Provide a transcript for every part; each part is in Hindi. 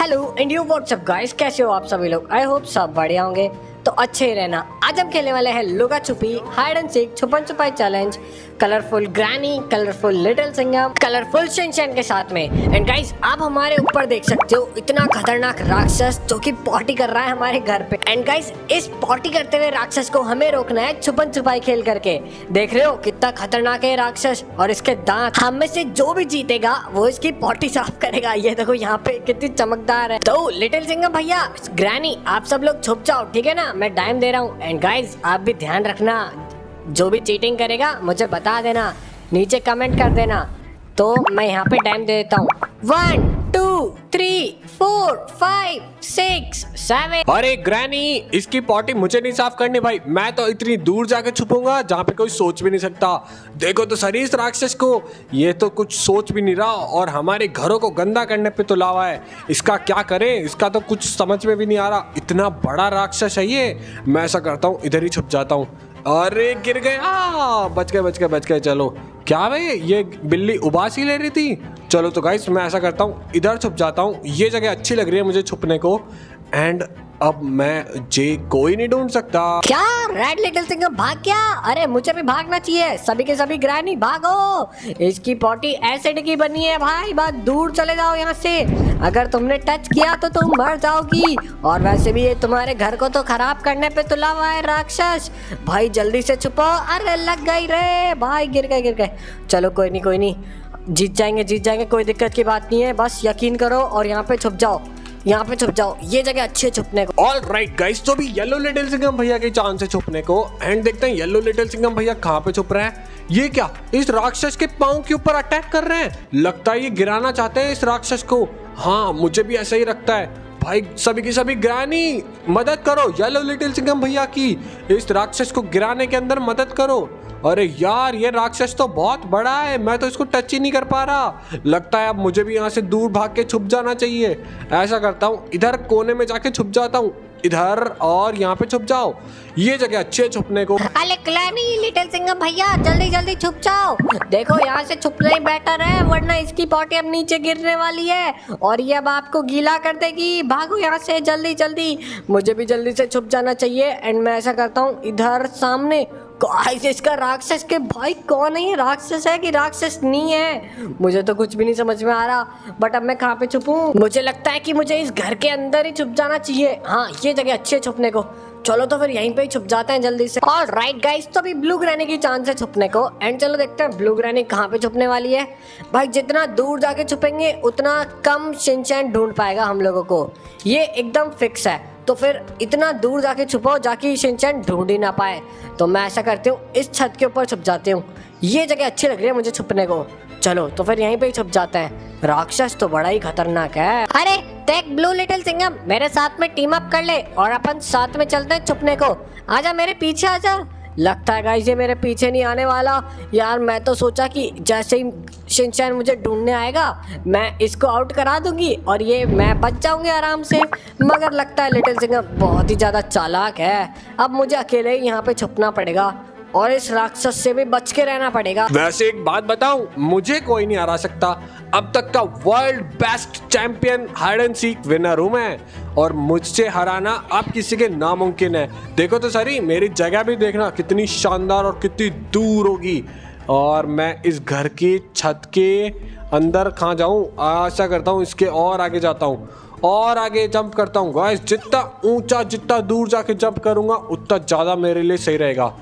हेलो इंडियो यू व्हाट्सअप गाइस कैसे हो आप सभी लोग? आई होप सब बढ़िया होंगे। तो अच्छे ही रहना। आज हम खेलने वाले हैं लुगा छुपी हाइड एंड सीक छुपन छुपाई challenge colourful granny colourful little Singham colourful Shinchan के साथ में। एंड गाइस आप हमारे ऊपर देख सकते हो इतना खतरनाक राक्षस जो कि पॉटी कर रहा है हमारे घर पे। एंड गाइस इस पॉटी करते हुए राक्षस को हमें रोकना है छुपन छुपाई खेल करके। देख रहे हो कितना खतरनाक है राक्षस और इसके दांत। हम में से जो भी जीतेगा, वो इसकी पॉटी साफ़ करेगा। ये देखो यहाँ पे कितनी चमकदार है। तो लिटिल सिंगम भैया ग्रैनी आप सब लोग छुप जाओ, ठीक है ना? मैं टाइम दे रहा हूँ। एंड गाइज़ आप भी ध्यान रखना। जो भी चीटिंग करेगा, मुझे बता देना। नीचे कमेंट कर देना। तो मैं यहाँ पे टाइम दे देता हूँ। One two three four five six seven अरे ग्रैनी, इसकी पॉटी मुझे नहीं साफ़ करनी भाई। मैं तो इतनी दूर जाके छुपूँगा, जहाँ पे कोई सोच भी नहीं सकता। देखो तो सर इस राक्षस को। ये तो कुछ सोच भी नहीं रहा और हमारे घरों को गंदा करने पे तो लावा है। इसका क्या करें? इसका तो कुछ समझ में भी नहीं आ रहा। इतना बड़ा राक्षस है ये। मैं ऐसा करता हूँ, इधर ही छुप जाता हूँ। अरे, गिर गया बच गए बच गए बच गए, चलो। क्या भाई, ये बिल्ली उबास ही ले रही थी? चलो तो गाइस मैं ऐसा करता हूँ, इधर छुप जाता हूँ। ये जगह अच्छी लग रही है मुझे छुपने को। एंड अब मैं जे कोई नहीं ढूंढ सकता। क्या? रेड लिटिल सिंगम भाग क्या? अरे, मुझे भी भागना चाहिए। सभी के सभी ग्रैनी, भागो। इसकी पॉटी एसिड की बनी है भाई। बात दूर चले जाओ यहाँ से। अगर तुमने टच किया तो तुम मर जाओगी। और वैसे भी ये तुम्हारे घर को तो खराब करने पे तुला हुआ है राक्षस। भाई, जल्दी से छुपो अरे, लग गई रे। भाई, गिर गए गिर गए। चलो, कोई नहीं कोई नहीं। जीत जाएँगे जीत जाएँगे। कोई दिक्कत की बात नहीं है। बस यकीन करो और यहाँ पे छुप जाओ। यहाँ पे छुप जाओ। ये जगह अच्छी है छुपने को। ऑल राइट गाइस तो भी येलो लिटिल सिंगम भैया की चांस है छुपने को। एंड देखते हैं येलो लिटिल सिंगम भैया कहाँ पे छुप रहा है। ये क्या, इस राक्षस के पाँव के ऊपर अटैक कर रहे हैं? लगता है ये गिराना चाहते हैं इस राक्षस को। हाँ मुझे भी ऐसा ही लगता है। भाई, सभी की सभी ग्रैनी, मदद करो येलो लिटिल सिंगम भैया की। इस राक्षस को गिराने के अंदर मदद करो। अरे यार, ये राक्षस तो बहुत बड़ा है। मैं तो इसको टच ही नहीं कर पा रहा। लगता है अब मुझे भी यहाँ से दूर भाग के छुप जाना चाहिए। ऐसा करता हूँ, इधर कोने में जाके छुप जाता हूँ। इधर और यहाँ पे छुप जाओ। ये जगह अच्छी छुपने को। अरे क्लैमी लिटिल सिंगम भैया, जल्दी जल्दी छुप जाओ। देखो, यहाँ से छुपना ही बेटर है, वरना इसकी पॉटी अब नीचे गिरने वाली है। और ये अब आपको गीला कर देगी। भागो यहाँ से जल्दी जल्दी। मुझे भी जल्दी से छुप जाना चाहिए। एंड मैं ऐसा करता हूँ, इधर सामने गाइस इसका राक्षस के भाई कौन है ये? राक्षस है कि राक्षस नहीं है? मुझे तो कुछ भी नहीं समझ में आ रहा बट अब मैं कहाँ पे छुपूं? मुझे लगता है कि मुझे इस घर के अंदर ही छुप जाना चाहिए। हाँ ये जगह अच्छी है छुपने को। चलो तो फिर यहीं पे ही छुप जाते हैं जल्दी से। और राइट गाइस तो अभी ब्लू ग्रैनी की चांस है छुपने को। एंड चलो देखते हैं ब्लू ग्रैनी कहाँ पे छुपने वाली है। भाई, जितना दूर जाके छुपेंगे, उतना कम शिनचैन ढूंढ पाएगा हम लोगों को। ये एकदम फिक्स है। तो फिर इतना दूर जाके छुपाओ जाके सिंचन ढूंढ ही ना पाए। तो मैं ऐसा करती हूँ, इस छत के ऊपर छुप जाती हूँ। ये जगह अच्छी लग रही है मुझे छुपने को। चलो तो फिर यहीं पे ही छुप जाते हैं। राक्षस तो बड़ा ही खतरनाक है। अरे, देख ब्लू लिटिल सिंगम मेरे साथ में टीम अप कर ले और अपन साथ में चलते हैं छुपने को। आजा मेरे पीछे, आजा। लगता है गाइस ये मेरे पीछे नहीं आने वाला। यार, मैं तो सोचा कि जैसे ही शिनचैन मुझे ढूँढने आएगा, मैं इसको आउट करा दूँगी और ये मैं बच जाऊँगी आराम से। मगर लगता है लिटिल सिंगम बहुत ही ज़्यादा चालाक है। अब मुझे अकेले ही यहाँ पे छुपना पड़ेगा और इस राक्षस से भी बच के रहना पड़ेगा। वैसे एक बात बताऊँ, मुझे कोई नहीं हरा सकता। अब तक का world best champion hide and seek winner हूँ मैं, और मुझसे हराना अब किसी के नामुमकिन है। देखो तो सरी, मेरी जगह भी देखना, कितनी शानदार और कितनी दूर होगी। और मैं इस घर की छत के अंदर कहाँ जाऊँ? आशा करता हूँ इसके और आगे जाता हूँ। और आगे जंप करता हूँ। गाइस जितना ऊँचा, जितना दूर जाके जंप करूँगा, उतना ज़्यादा मेरे लिए सही रहेगा।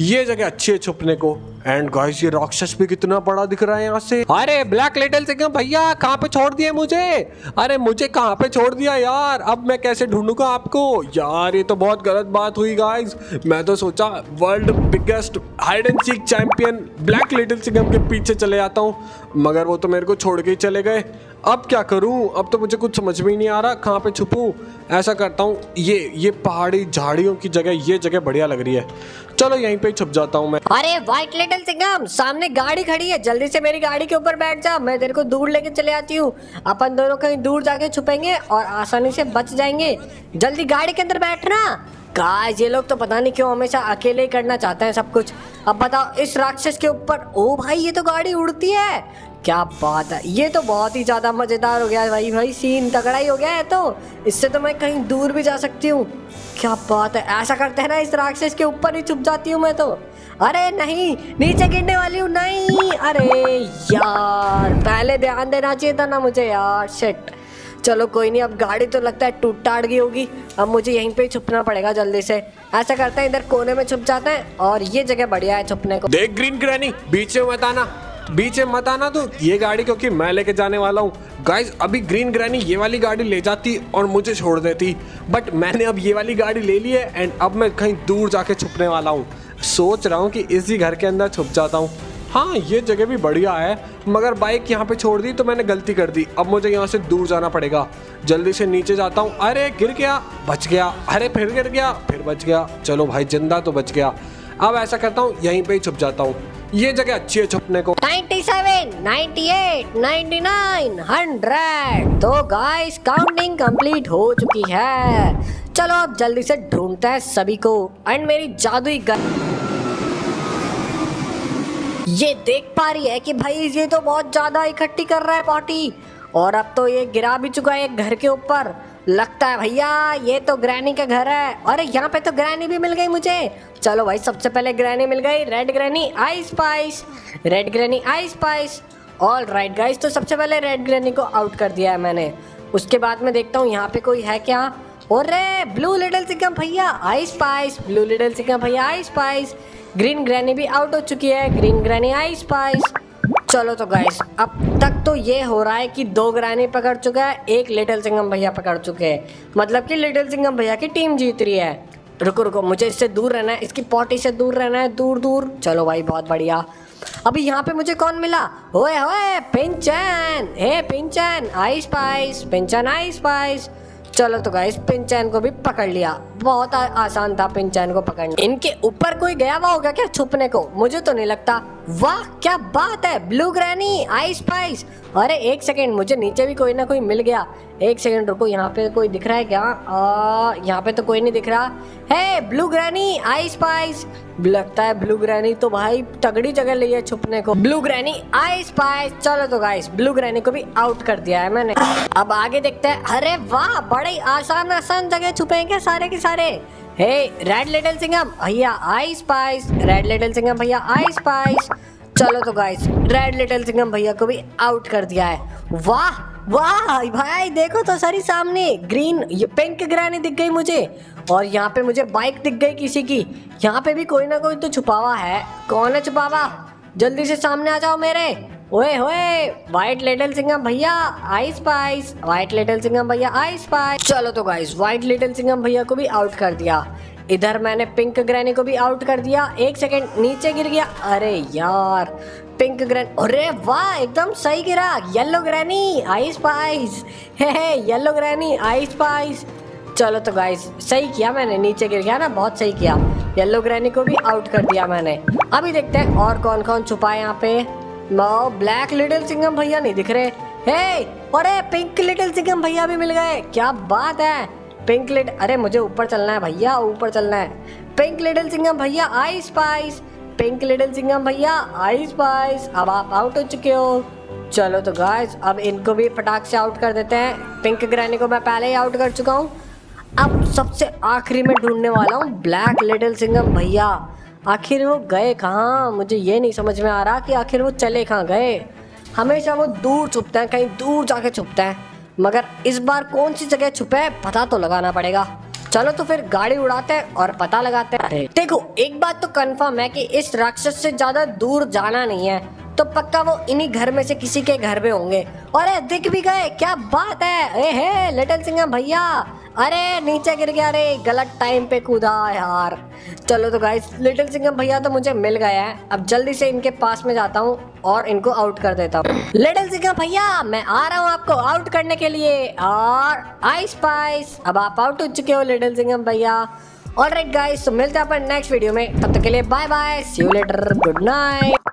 ये जगह अच्छी है छुपने को। एंड गाइस ये राक्षस भी कितना बड़ा दिख रहा है यहाँ से। अरे ब्लैक लेटल से क्यों भैया? कहाँ पे छोड़ दिए मुझे? अरे, मुझे कहाँ पे छोड़ दिया यार? अब मैं कैसे ढूंढूँगा आपको? यार, ये तो बहुत गलत बात हुई गाइस मैं तो सोचा world biggest hide and seek champion black little Singham के पीछे चले जाता हूँ? मगर वो तो मेरे को छोड़ के ही चले गए। अब क्या करूँ? अब तो मुझे कुछ समझ में ही नहीं आ रहा, कहाँ पे छुपूं? ऐसा करता हूँ, ये ये पहाड़ी झाड़ियों की जगह, ये जगह बढ़िया लग रही है। चलो यहीं पे छुप जाता हूँ मैं। अरे व्हाइट लिटिल सिंगम सामने गाड़ी खड़ी है, जल्दी से मेरी गाड़ी के ऊपर बैठ जा, मैं तेरे को दूर लेके चले आती हूँ। अपन दोनों कहीं दूर जाके छुपेंगे और आसानी से बच जाएँगे। जल्दी गाड़ी के अंदर बैठना। गाइस ये लोग तो पता नहीं क्यों हमेशा अकेले ही करना चाहते हैं सब कुछ। अब बताओ, इस राक्षस के ऊपर, ओ भाई, ये तो गाड़ी उड़ती है। क्या बात है, ये तो बहुत ही ज़्यादा मज़ेदार हो गया भाई भाई सीन तगड़ा ही हो गया है तो। इससे तो मैं कहीं दूर भी जा सकती हूँ। क्या बात है, ऐसा करते हैं ना, इस राक्षस के ऊपर ही छुप जाती हूँ मैं तो। अरे नहीं, नीचे गिरने वाली हूँ, नहीं। अरे यार, पहले ध्यान देना चाहिए था ना मुझे यार शिट चलो कोई नहीं, अब गाड़ी तो लगता है टूट टाट गई होगी। अब मुझे यहीं पे छुपना पड़ेगा जल्दी से। ऐसा करते हैं, इधर कोने में छुप जाते हैं और ये जगह बढ़िया है छुपने को। देख ग्रीन ग्रैनी, बीच में मत आना। बीच में मत आना तो ये गाड़ी क्योंकि मैं लेके जाने वाला हूँ। गाइज़ अभी ग्रीन ग्रैनी ये वाली गाड़ी ले जाती और मुझे छोड़ देती। बट मैंने अब ये वाली गाड़ी ले ली है एंड अब मैं कहीं दूर जाके छुपने वाला हूँ। सोच रहा हूँ कि इसी घर के अंदर छुप जाता हूँ। हाँ ये जगह भी बढ़िया है मगर बाइक यहाँ पे छोड़ दी तो मैंने गलती कर दी। अब मुझे यहाँ से दूर जाना पड़ेगा। जल्दी से नीचे जाता हूँ। अरे गिर गया बच गया। अरे फिर गिर गया फिर बच गया। चलो भाई ज़िंदा तो बच गया। अब ऐसा करता हूँ यहीं पे ही छुप जाता हूँ। ये जगह अच्छी है छुपने को। 97, 98, 99, 100 तो गाइस काउंटिंग कंप्लीट हो चुकी है। चलो अब जल्दी से ढूंढते हैं सभी को। एंड मेरी जादुई गन ये देख पा रही है कि भाई ये तो बहुत ज़्यादा इकट्ठी कर रहा है पार्टी। और अब तो ये गिरा भी चुका है घर के ऊपर। लगता है भैया, ये तो ग्रैनी का घर है। अरे यहाँ पे तो ग्रैनी भी मिल गई मुझे। चलो भाई, सबसे पहले ग्रैनी मिल गई। Red granny I spies red granny I spies all right guys तो सबसे पहले रेड ग्रैनी को आउट कर दिया है मैंने। उसके बाद में देखता हूँ यहाँ पे कोई है क्या। और रे ब्लू लिडल सिकम भैया I spies blue little Singham भैया आई स्पाइस ग्रीन ग्रैनी भी आउट हो चुकी है ग्रीन ग्रैनी आई स्पाइस चलो तो गाइस अब तक तो ये हो रहा है कि दो ग्रैनी पकड़ चुका है, एक लिटिल सिंगम भैया पकड़ चुके हैं। मतलब कि लिटिल सिंगम भैया की टीम जीत रही है। रुको रुको, मुझे इससे दूर रहना है, इसकी पॉटी से दूर रहना है, दूर दूर। चलो भाई, बहुत बढ़िया। अभी यहाँ पे मुझे कौन मिला? ओए ओए पिंचन हे पिंचन आई स्पाइस पिंचन आई स्पाइस चलो तो गाइस पिंचैन को भी पकड़ लिया। बहुत आ, आसान था पिंचैन को पकड़ना। इनके ऊपर कोई गया हुआ होगा क्या छुपने को? मुझे तो नहीं लगता। वाह क्या बात है ब्लू ग्रैनी आई स्पाइस अरे एक सेकेंड मुझे नीचे भी कोई ना कोई मिल गया। एक सेकेंड रुको यहाँ पे कोई दिख रहा है क्या? यहाँ पे तो कोई नहीं दिख रहा। है ब्लू ग्रैनी आई स्पाइस लगता है ब्लू ग्रैनी तो भाई तगड़ी जगह ली है छुपने को। ब्लू ग्रैनी आई स्पाइस चलो तो गाइस ब्लू ग्रैनी को भी आउट कर दिया है मैंने। अब आगे देखते हैं। अरे वाह बड़े आसान आसान जगह छुपे हैं क्या सारे के सारे। हे रेड लिटिल सिंगम भैया I spies red little Singham भैया आई स्पाइस चलो तो गाइस रेड लिटिल सिंगम भैया को भी आउट कर दिया है। वाह वाह, भाई, देखो तो सारी सामने। ग्रीन ये पिंक ग्रैनी दिख गई मुझे। और यहाँ पे मुझे बाइक दिख गई किसी की। यहाँ पे भी कोई ना कोई तो छुपावा है। कौन है छुपावा? जल्दी से सामने आ जाओ मेरे। ओए होए व्हाइट लिटिल सिंगम भैया I spies white little Singham भैया आई स्पाइस चलो तो गाइस व्हाइट लिटिल सिंगम भैया को भी आउट कर दिया। इधर मैंने पिंक ग्रैनी को भी आउट कर दिया। एक सेकंड नीचे गिर गया। अरे यार पिंक ग्रैन अरे वाह, एकदम सही गिरा। येलो ग्रैनी आई स्पाइस हे हे येलो ग्रैनी आई स्पाइस चलो तो गाइस सही किया मैंने, नीचे गिर गया ना, बहुत सही किया। येलो ग्रैनी को भी आउट कर दिया मैंने। अभी देखते हैं और कौन कौन छुपा है यहाँ पे। नो ब्लैक लिटिल सिंगम भैया नहीं दिख रहे। हे अरे पिंक लिटिल सिंगम भैया भी मिल गए। क्या बात है? पिंक लिट अरे मुझे ऊपर चलना है भैया, ऊपर चलना है। पिंक लिटिल सिंगम भैया I spies pink little Singham भैया आई स्पाइस अब आप आउट हो चुके हो। चलो तो गाइस अब इनको भी फटाक से आउट कर देते हैं। पिंक ग्रैनी को मैं पहले ही आउट कर चुका हूँ। अब सबसे आखिरी में ढूँढने वाला हूँ ब्लैक लिटिल सिंगम भैया। आखिर वो गए कहाँ? मुझे ये नहीं समझ में आ रहा कि आखिर वो चले कहाँ गए। हमेशा वो दूर छुपते हैं कहीं दूर जाके छुपते हैं। मगर इस बार कौन सी जगह छुपे है पता तो लगाना पड़ेगा। चलो तो फिर गाड़ी उड़ाते हैं और पता लगाते हैं। देखो एक बात तो कंफर्म है कि इस राक्षस से ज़्यादा दूर जाना नहीं है। तो पक्का वो इन्हीं घर में से किसी के घर में होंगे। और दिख भी गए, क्या बात है? ए, हे, लिटिल सिंह भैया। अरे, नीचे गिर गया अरे गलत टाइम पे कूदा यार। चलो तो गाइस लिटिल सिंगम भैया तो मुझे मिल गया है। अब जल्दी से इनके पास में जाता हूँ और इनको आउट कर देता हूँ। लिटिल सिंगम भैया, मैं आ रहा हूँ आपको आउट करने के लिए। और, आई स्पाइस अब आप आउट हो चुके हो, लिटिल सिंगम भैया। ऑलराइट गाइस तो मिलते हैं अपन नेक्स्ट वीडियो में। तब तक के लिए bye bye see you later good night